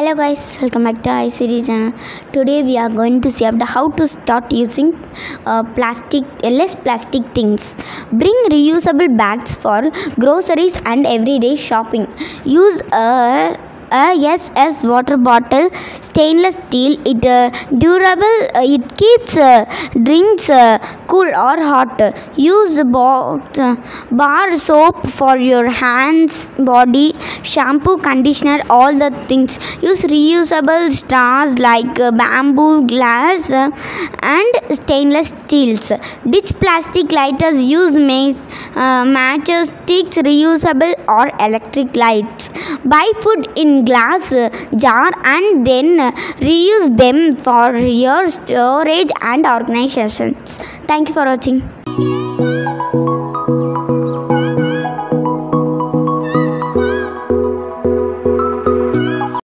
hello guys welcome back to iCity channel today we are going to see about how to start using uh, plastic uh, less plastic things. Bring reusable bags for groceries and everyday shopping. Use a a SS water bottle stainless steel it uh, durable uh, it keeps uh, drinks uh, cool or hot. Use box, uh, bar soap for your hands body shampoo conditioner all the things. Use reusable straws like uh, bamboo glass and stainless steels. Ditch plastic lighters use ma- matches sticks reusable or electric lights. Buy food in glass jar and then reuse them for your storage and organizations. Thank you for watching